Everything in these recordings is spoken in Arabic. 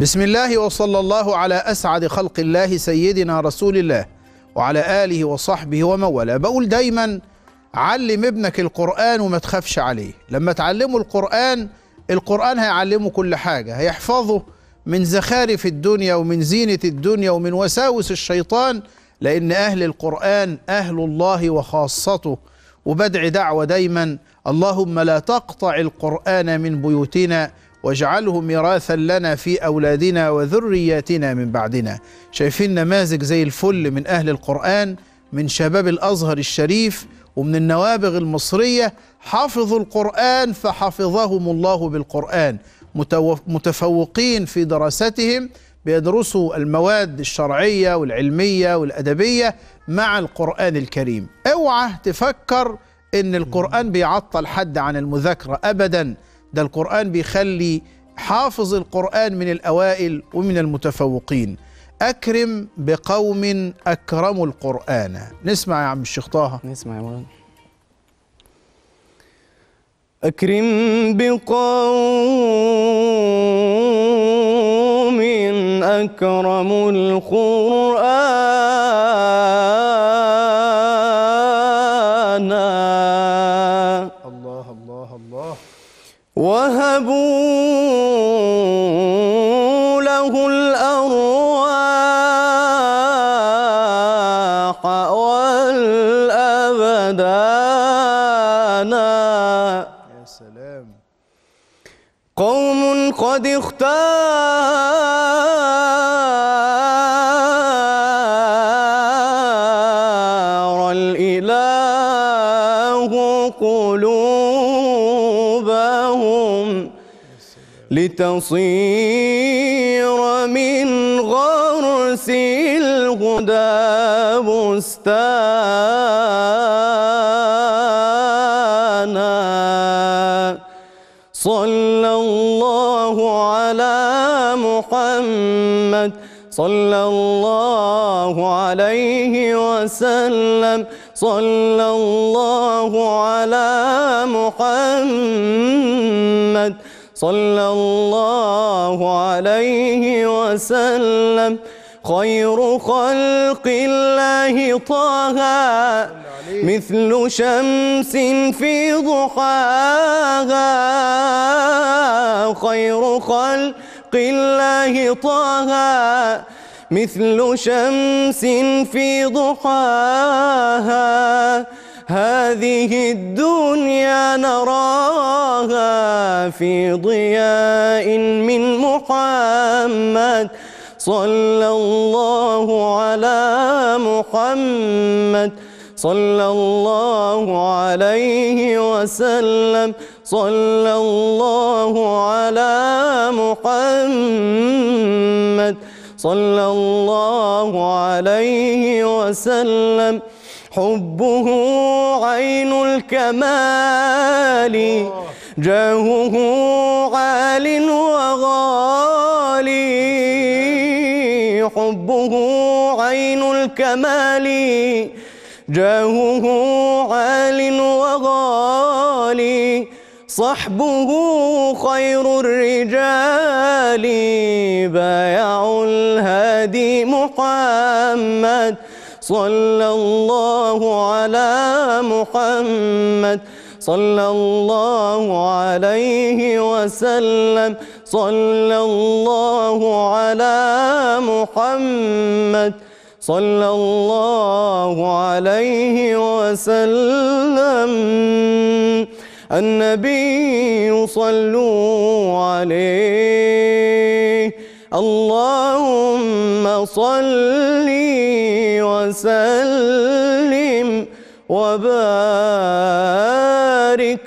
بسم الله وصلى الله على أسعد خلق الله سيدنا رسول الله وعلى آله وصحبه ومن والاه بقول دايما علم ابنك القرآن وما تخافش عليه. لما تعلمه القرآن القرآن هيعلمه كل حاجة. هيحفظه من زخارف الدنيا ومن زينة الدنيا ومن وساوس الشيطان لأن أهل القرآن أهل الله وخاصته. وبدع دعوة دايما اللهم لا تقطع القرآن من بيوتنا واجعله ميراثا لنا في أولادنا وذرياتنا من بعدنا. شايفين نماذج زي الفل من أهل القرآن من شباب الأزهر الشريف ومن النوابغ المصرية. حافظوا القرآن فحفظهم الله بالقرآن. متفوقين في دراستهم بيدرسوا المواد الشرعية والعلمية والأدبية مع القرآن الكريم. اوعى تفكر إن القرآن بيعطل حد عن المذاكرة أبدا. ده القرآن بيخلي حافظ القرآن من الأوائل ومن المتفوقين. أكرم بقوم أكرموا القرآن. نسمع يا عم الشيخ طه. نسمع يا مولانا أكرم بقوم أكرموا القرآن. الله الله الله. وهبوا له الأرواح والأبدان. يا سلام. قوم قد اختار لتصير من غرس الهدى بستانا. صلى الله على محمد. صلى الله عليه وسلم. صلى الله على محمد. صلى الله عليه وسلم. خير خلق الله طه. مثل شمس في ضحاها. خير خلق الله طه. مثل شمس في ضحاها. هذه الدنيا نراها في ضياء من محمد صلى الله على محمد صلى الله عليه وسلم صلى الله على محمد صلى الله عليه وسلم حبه عين الكمال جاهه عال وغالي. حبه عين الكمال جاهه عال وغالي. صحبه خير الرجال بايع الهادي محمد. صلى الله على محمد. صلى الله عليه وسلم. صلى الله على محمد. صلى الله عليه وسلم. النبي صلوا عليه. اللهم صل وسلم وبارك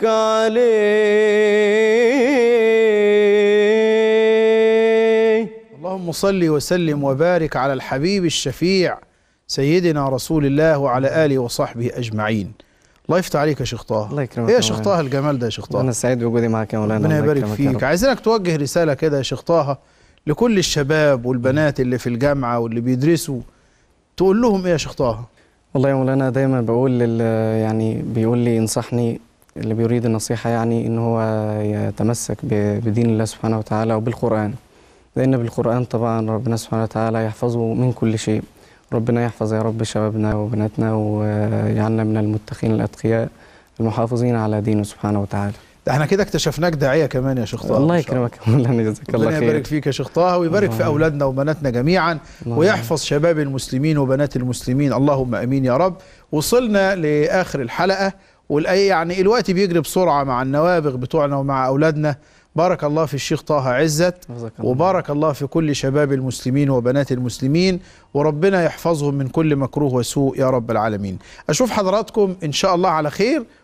عليه. اللهم صل وسلم وبارك على الحبيب الشفيع سيدنا رسول الله وعلى آله وصحبه أجمعين. الله يفتح عليك يا شيخ طه. الله يكرمك إيه يا شيخ. طه الجمال ده يا شيخ طه؟ أنا سعيد بوجودي معك يا مولانا. ربنا يبارك فيك. عايزينك توجه رسالة كده يا شيخ طه. لكل الشباب والبنات اللي في الجامعة واللي بيدرسوا تقول لهم إيه يا شيخ طه؟ والله يا مولانا دايما بقول يعني بيقول لي انصحني اللي بيريد النصيحة يعني إن هو يتمسك بدين الله سبحانه وتعالى وبالقرآن. لأن بالقرآن طبعا ربنا سبحانه وتعالى يحفظه من كل شيء. ربنا يحفظ يا رب شبابنا وبناتنا ويجعلنا من المتقين الأتقياء المحافظين على دينه سبحانه وتعالى. ده إحنا كده اكتشفناك داعية كمان يا شيخ طه الله الله. يكرمك مولانا جزاك الله ربنا خير يبارك فيك يا شيخ طه ويبارك في الله. أولادنا وبناتنا جميعا الله ويحفظ شباب المسلمين وبنات المسلمين اللهم آمين يا رب وصلنا لآخر الحلقة والأي يعني الوقت بيجري بسرعة مع النوابغ بتوعنا ومع أولادنا بارك الله في الشيخ طه عزت الله. وبارك الله في كل شباب المسلمين وبنات المسلمين وربنا يحفظهم من كل مكروه وسوء يا رب العالمين أشوف حضراتكم إن شاء الله على خير